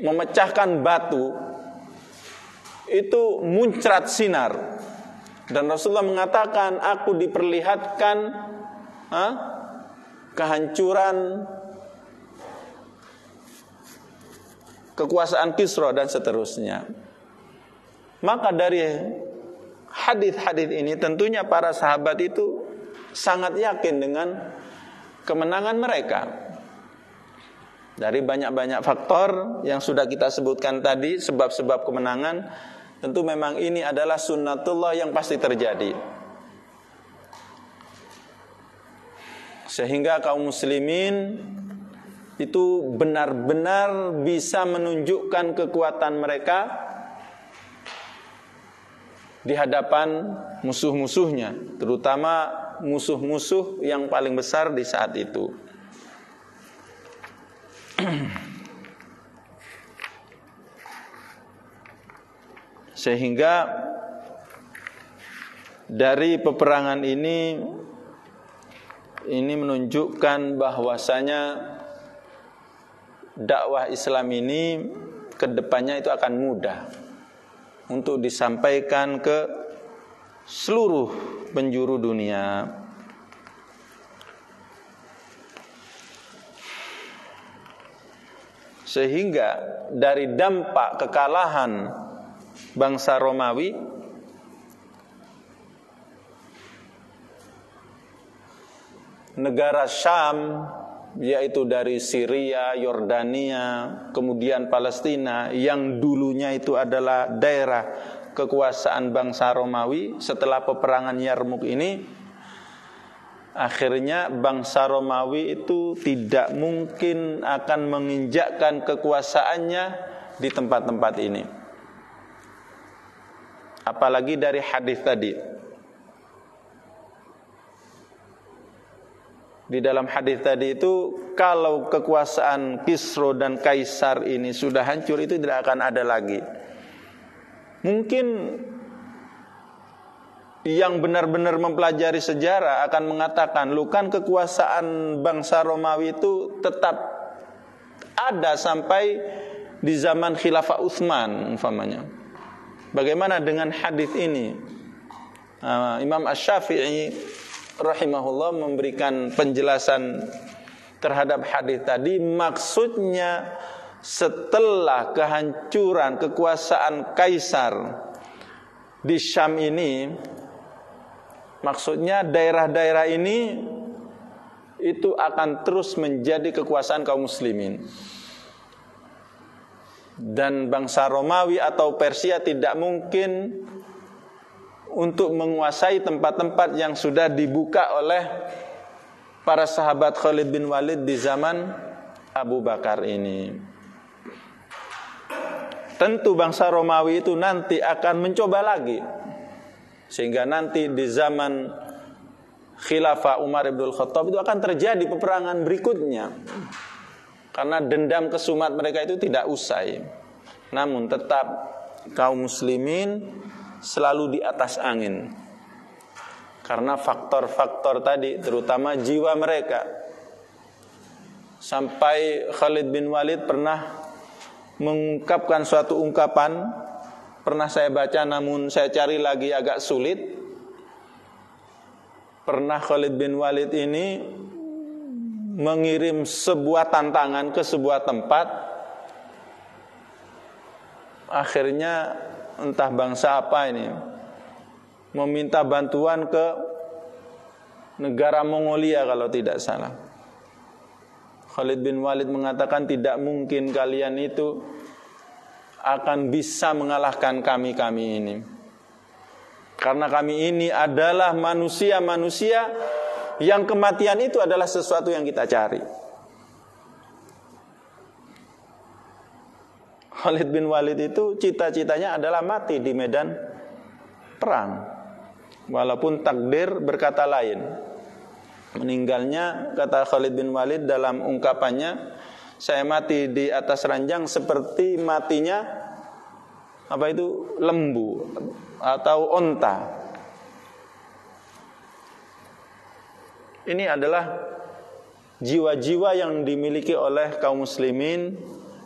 Memecahkan batu itu muncrat sinar dan Rasulullah mengatakan, aku diperlihatkan ha, kehancuran kekuasaan Kisra dan seterusnya. Maka dari hadis-hadis ini tentunya para sahabat itu sangat yakin dengan kemenangan mereka. Dari banyak-banyak faktor yang sudah kita sebutkan tadi, sebab-sebab kemenangan, Tentu memang ini adalah sunnatullah yang pasti terjadi. Sehingga kaum muslimin itu benar-benar bisa menunjukkan kekuatan mereka di hadapan musuh-musuhnya, terutama musuh-musuh yang paling besar di saat itu. Sehingga dari peperangan ini ini menunjukkan bahwasanya dakwah Islam ini ke depannya itu akan mudah untuk disampaikan ke seluruh penjuru dunia. Sehingga dari dampak kekalahan bangsa Romawi. Negara Syam yaitu dari Syria, Yordania, kemudian Palestina yang dulunya itu adalah daerah kekuasaan bangsa Romawi setelah peperangan Yarmuk ini akhirnya bangsa Romawi itu tidak mungkin akan menginjakkan kekuasaannya di tempat-tempat ini apalagi dari hadis tadi. Di dalam hadis tadi itu kalau kekuasaan Kisro dan Kaisar ini sudah hancur itu tidak akan ada lagi. Mungkin yang benar-benar mempelajari sejarah akan mengatakan lukan kekuasaan bangsa Romawi itu tetap ada sampai di zaman khilafah Utsman umpamanya. Bagaimana dengan hadis ini? Uh, Imam Asy-Syafi'i rahimahullah memberikan penjelasan terhadap hadis tadi maksudnya setelah kehancuran kekuasaan kaisar di Syam ini maksudnya daerah-daerah ini itu akan terus menjadi kekuasaan kaum muslimin dan bangsa Romawi atau Persia tidak mungkin untuk menguasai tempat-tempat yang sudah dibuka oleh para sahabat Khalid bin Walid di zaman Abu Bakar ini. Tentu bangsa Romawi itu nanti akan mencoba lagi. Sehingga nanti di zaman khilafah Umar ibn Khattab itu akan terjadi peperangan berikutnya. Karena dendam kesumat mereka itu tidak usai. Namun tetap kaum muslimin selalu di atas angin. Karena faktor-faktor tadi terutama jiwa mereka. Sampai Khalid bin Walid pernah mengungkapkan suatu ungkapan pernah saya baca namun saya cari lagi agak sulit pernah Khalid bin Walid ini mengirim sebuah tantangan ke sebuah tempat akhirnya entah bangsa apa ini meminta bantuan ke negara Mongolia kalau tidak salah Khalid bin Walid mengatakan tidak mungkin kalian itu akan bisa mengalahkan kami-kami ini. Karena kami ini adalah manusia-manusia yang kematian itu adalah sesuatu yang kita cari. Khalid bin Walid itu cita-citanya adalah mati di medan perang. Walaupun takdir berkata lain meninggalnya kata Khalid bin Walid dalam ungkapannya saya mati di atas ranjang seperti matinya apa itu lembu atau onta ini adalah jiwa-jiwa yang dimiliki oleh kaum muslimin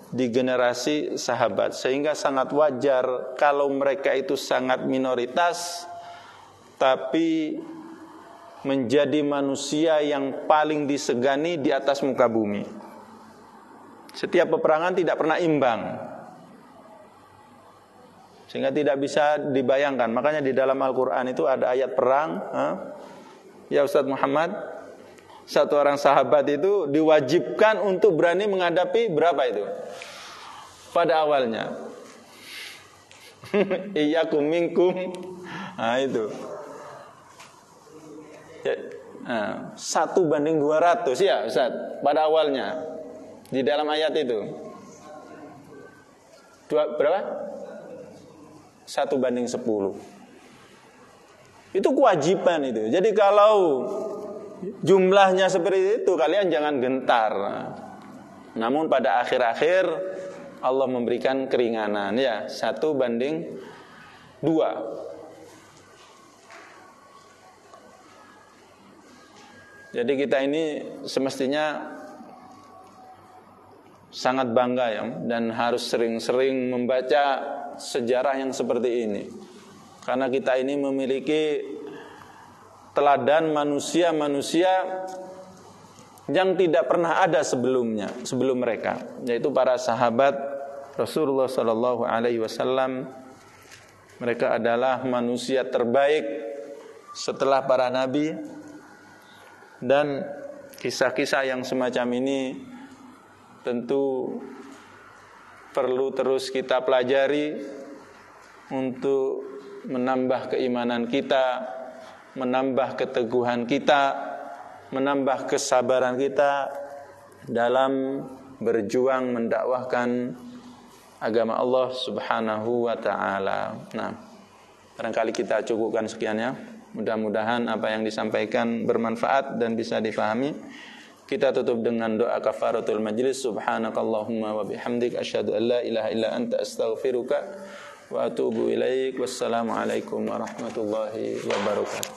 di generasi sahabat sehingga sangat wajar kalau mereka itu sangat minoritas tapi menjadi manusia yang paling disegani di atas muka bumi. Setiap peperangan tidak pernah imbang. Sehingga tidak bisa dibayangkan. Makanya di dalam Al-Quran itu ada ayat perang. Ya Ustadz Muhammad, satu orang sahabat itu diwajibkan untuk berani menghadapi berapa itu? Pada awalnya. Iyakum minkum. Nah itu. Ya, nah, satu banding 200 ya Ustaz pada awalnya di dalam ayat itu dua berapa satu banding 10 itu kewajiban itu. Jadi kalau jumlahnya seperti itu kalian jangan gentar. Namun pada akhir-akhir Allah memberikan keringanan. Ya satu banding dua. Jadi kita ini semestinya sangat bangga ya dan harus sering-sering membaca sejarah yang seperti ini. Karena kita ini memiliki teladan manusia-manusia yang tidak pernah ada sebelumnya, sebelum mereka, yaitu para sahabat Rasulullah sallallahu alaihi wasallam. Mereka adalah manusia terbaik setelah para nabi dan kisah-kisah yang semacam ini tentu perlu terus kita pelajari untuk menambah keimanan kita, menambah keteguhan kita, menambah kesabaran kita dalam berjuang mendakwahkan agama Allah Subhanahu wa taala. Nah, barangkali kita cukupkan sekian ya. Mudah-mudahan apa yang disampaikan bermanfaat dan bisa difahami. Kita tutup dengan doa kafaratul majlis. Subhanakallahumma wa bihamdik asyhadu an la ilaha illa anta astaghfiruka وأتوب إليك والسلام عليكم ورحمة الله وبركاته.